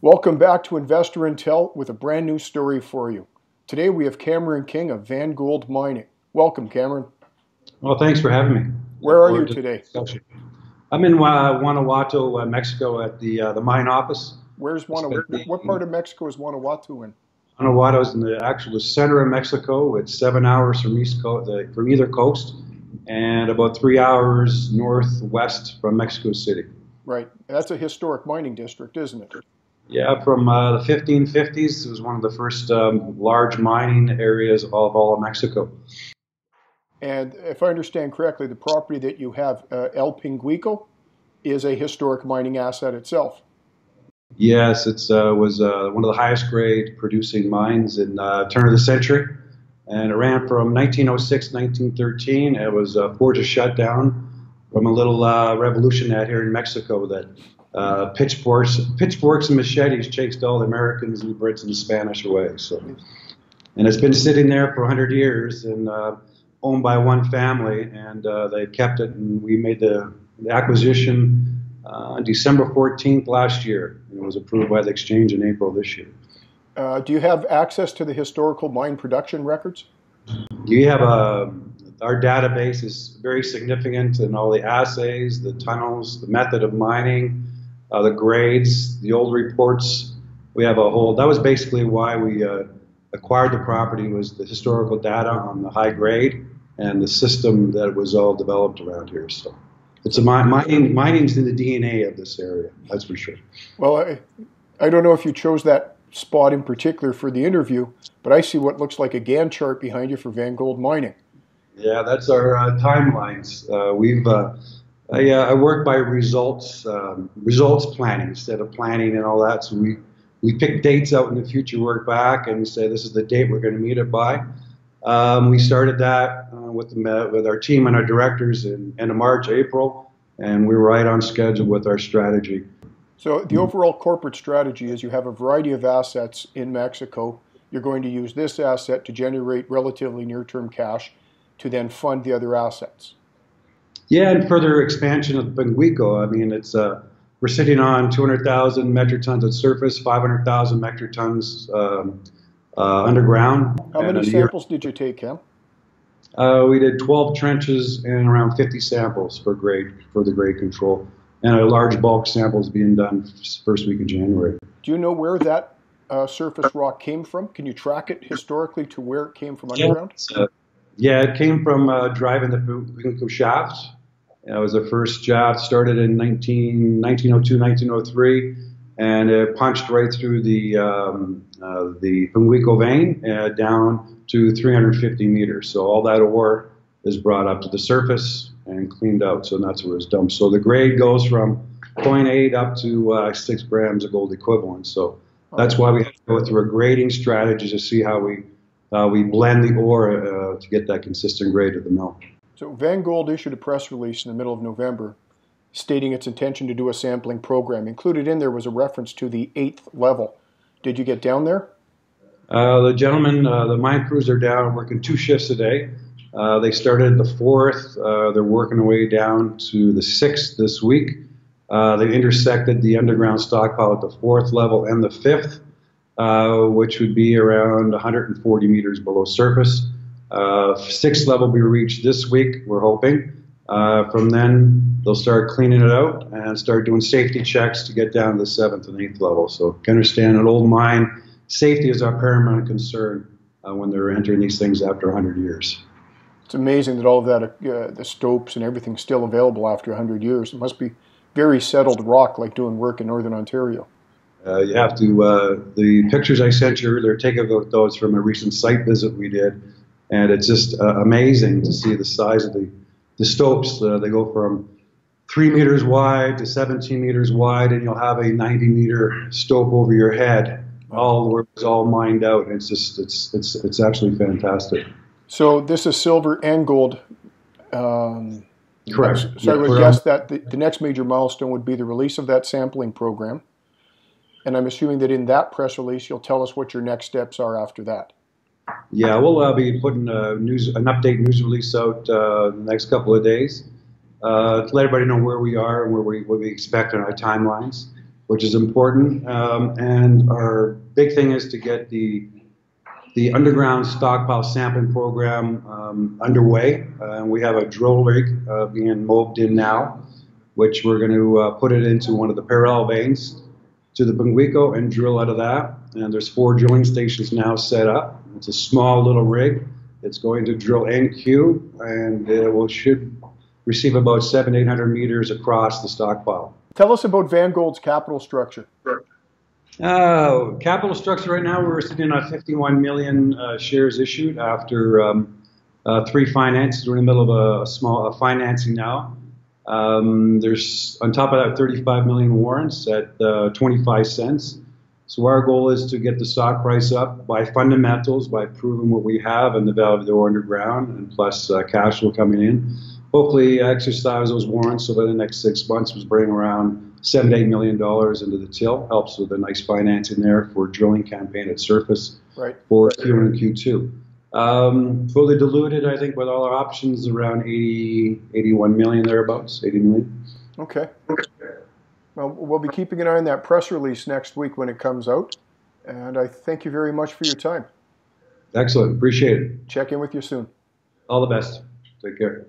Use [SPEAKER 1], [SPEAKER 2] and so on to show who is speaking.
[SPEAKER 1] Welcome back to Investor Intel with a brand new story for you. Today we have Cameron King of Vangold Mining. Welcome, Cameron.
[SPEAKER 2] Well, thanks for having me.
[SPEAKER 1] Where are you today?
[SPEAKER 2] I'm in uh, Guanajuato, uh, Mexico, at the uh, the mine office.
[SPEAKER 1] Where's Guanajuato? What part of Mexico is Guanajuato in?
[SPEAKER 2] Guanajuato is in the actual center of Mexico. It's seven hours from east coast, from either coast, and about three hours northwest from Mexico City.
[SPEAKER 1] Right. That's a historic mining district, isn't it?
[SPEAKER 2] Yeah, from uh, the 1550s. It was one of the first um, large mining areas of all of Mexico.
[SPEAKER 1] And if I understand correctly, the property that you have, uh, El Pinguico, is a historic mining asset itself.
[SPEAKER 2] Yes, it uh, was uh, one of the highest grade producing mines in uh, turn of the century. And it ran from 1906 1913. It was uh, forced to shut down from a little uh, revolution out here in Mexico that uh, pitchforks, pitchforks and machetes chased all the Americans and the Brits and the Spanish away. So, and it's been sitting there for 100 years and uh, owned by one family, and uh, they kept it. And we made the, the acquisition uh, on December 14th last year, and it was approved by the exchange in April this year.
[SPEAKER 1] Uh, do you have access to the historical mine production records?
[SPEAKER 2] We have a our database is very significant in all the assays, the tunnels, the method of mining, uh, the grades, the old reports. We have a whole. That was basically why we uh, acquired the property was the historical data on the high grade and the system that was all developed around here. So it's a mining. Mining's in the DNA of this area. That's for sure.
[SPEAKER 1] Well, I, I don't know if you chose that spot in particular for the interview, but I see what looks like a Gantt chart behind you for Vangold Mining.
[SPEAKER 2] Yeah, that's our uh, timelines. Uh, we've uh, I, uh, I work by results um, results planning instead of planning and all that. So we we pick dates out in the future, work back, and say this is the date we're going to meet it by. Um, we started that uh, with the, with our team and our directors in end of March, April, and we're right on schedule with our strategy.
[SPEAKER 1] So the overall corporate strategy is you have a variety of assets in Mexico. You're going to use this asset to generate relatively near-term cash to then fund the other assets.
[SPEAKER 2] Yeah, and further expansion of Pinguico. I mean, it's uh, we're sitting on 200,000 metric tons at surface, 500,000 metric tons um, uh, underground.
[SPEAKER 1] How many samples did you take, Cam?
[SPEAKER 2] Uh, we did 12 trenches and around 50 samples for grade for the grade control, and a large bulk sample is being done first week of January.
[SPEAKER 1] Do you know where that uh, surface rock came from? Can you track it historically to where it came from underground?
[SPEAKER 2] Yeah, uh, yeah it came from uh, driving the Pinguico shaft it was the first job, started in 19, 1902, 1903, and it punched right through the um, uh, the Pinguico vein uh, down to 350 meters. So all that ore is brought up to the surface and cleaned out. So that's where it's dumped. So the grade goes from 0.8 up to uh, six grams of gold equivalent. So that's why we have to go through a grading strategy to see how we we blend the ore uh, to get that consistent grade at the mill.
[SPEAKER 1] So Vangold issued a press release in the middle of November stating its intention to do a sampling program. Included in there was a reference to the eighth level. Did you get down there?
[SPEAKER 2] Uh, the gentlemen, uh, the mine crews are down working two shifts a day. Uh, they started the fourth. Uh, they're working their way down to the sixth this week. Uh, they intersected the underground stockpile at the fourth level and the fifth, uh, which would be around 140 meters below surface. Uh, sixth level will be reached this week, we're hoping. Uh, from then, they'll start cleaning it out and start doing safety checks to get down to the seventh and eighth level. So, you can understand an old mine, safety is our paramount concern uh, when they're entering these things after 100 years.
[SPEAKER 1] It's amazing that all of that, uh, the stopes and everything's still available after 100 years. It must be very settled rock, like doing work in northern Ontario.
[SPEAKER 2] Uh, you have to, uh, the pictures I sent you earlier, take a look at those from a recent site visit we did and it's just uh, amazing to see the size of the the stopes. Uh, they go from three meters wide to 17 meters wide, and you'll have a 90 meter stope over your head. All where it's all mined out. And it's just it's it's it's absolutely fantastic.
[SPEAKER 1] So this is silver and gold. Um,
[SPEAKER 2] Correct.
[SPEAKER 1] So yeah, I would guess that the, the next major milestone would be the release of that sampling program. And I'm assuming that in that press release, you'll tell us what your next steps are after that.
[SPEAKER 2] Yeah, we'll uh, be putting a news, an update news release out uh, the next couple of days uh, to let everybody know where we are and where we, what we expect on our timelines. which is important. Um, and our big thing is to get the the underground stockpile sampling program um, underway. Uh, we have a drill rig uh, being moved in now, which we're going to uh, put it into one of the parallel veins to the Pinguico and drill out of that. And there's four drilling stations now set up. It's a small little rig. It's going to drill NQ and it will should receive about seven, eight hundred meters across the stockpile.
[SPEAKER 1] Tell us about Vangold's capital structure.
[SPEAKER 2] Uh, capital structure right now, we're sitting on 51 million uh, shares issued after um, uh, three finances. We're in the middle of a, small a financing now. Um, there's on top of that 35 million warrants at uh, 25 cents. So our goal is to get the stock price up by fundamentals, by proving what we have and the value of the ore underground, and plus uh, cash flow coming in. Hopefully, exercise those warrants over the next six months, was bring around seven to eight million dollars into the till. Helps with a nice financing there for drilling campaign at surface
[SPEAKER 1] right.
[SPEAKER 2] for Q1 and Q2. Um, fully diluted, I think, with all our options, around 80, 81 million thereabouts, 80 million.
[SPEAKER 1] Okay. Well, we'll be keeping an eye on that press release next week when it comes out. And I thank you very much for your time.
[SPEAKER 2] Excellent. Appreciate it.
[SPEAKER 1] Check in with you soon.
[SPEAKER 2] All the best. Take care.